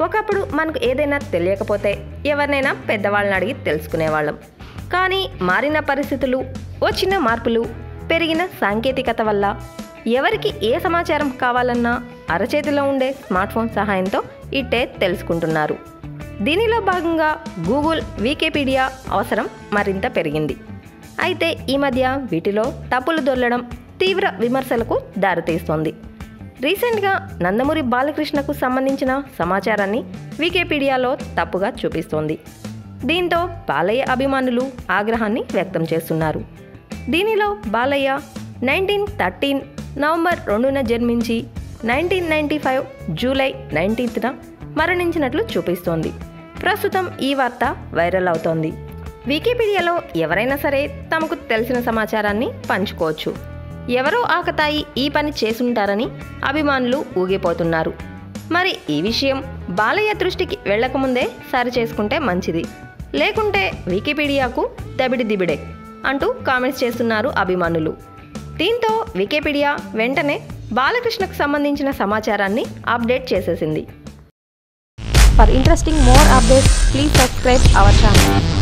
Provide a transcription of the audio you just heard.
ఒకప్పుడు మనకు ఏదైనా తెలియకపోతే ఎవరినైనా పెద్దవాళ్ళని అడిగి తెలుసుకునేవాళ్ళం. కానీ మారిన పరిస్థితులు వచ్చిన మార్పులు పెరిగిన సాంకేతికత వల్ల ఎవరికి ఏ సమాచారం కావాలన్నా అరచేతిలో ఉండే స్మార్ట్ ఫోన్ సహాయంతో ఇట్టే తెలుసుకుంటున్నారు. దీనిలో భాగంగా గూగుల్ వికీపీడియా అవసరం మరింత పెరిగింది. అయితే ఈ మధ్య వీటిలో తప్పులు దొల్లడం తీవ్ర విమర్శలకు దారితీస్తోంది. రీసెంట్గా నందమూరి బాలకృష్ణకు సంబంధించిన సమాచారాన్ని వికీపీడియాలో తప్పుగా చూపిస్తోంది. దీంతో బాలయ్య అభిమానులు ఆగ్రహాన్ని వ్యక్తం చేస్తున్నారు. దీనిలో బాలయ్య నైన్టీన్ థర్టీన్ నవంబర్ రెండున జన్మించి నైన్టీన్ నైంటీ ఫైవ్ జూలై నైన్టీన్త్న మరణించినట్లు చూపిస్తోంది. ప్రస్తుతం ఈ వార్త వైరల్ అవుతోంది. వికీపీడియాలో ఎవరైనా సరే తమకు తెలిసిన సమాచారాన్ని పంచుకోవచ్చు. ఎవరో ఆకతాయి ఈ పని చేసుంటారని అభిమానులు ఊగిపోతున్నారు. మరి ఈ విషయం బాలయ్య దృష్టికి వెళ్ళకముందే సరి చేసుకుంటే మంచిది. లేకుంటే వికీపీడియాకు దబిడి దిబిడే అంటూ కామెంట్స్ చేస్తున్నారు అభిమానులు. దీంతో వికీపీడియా వెంటనే బాలకృష్ణకు సంబంధించిన సమాచారాన్ని అప్డేట్ చేసేసింది. For interesting more updates, please subscribe our channel.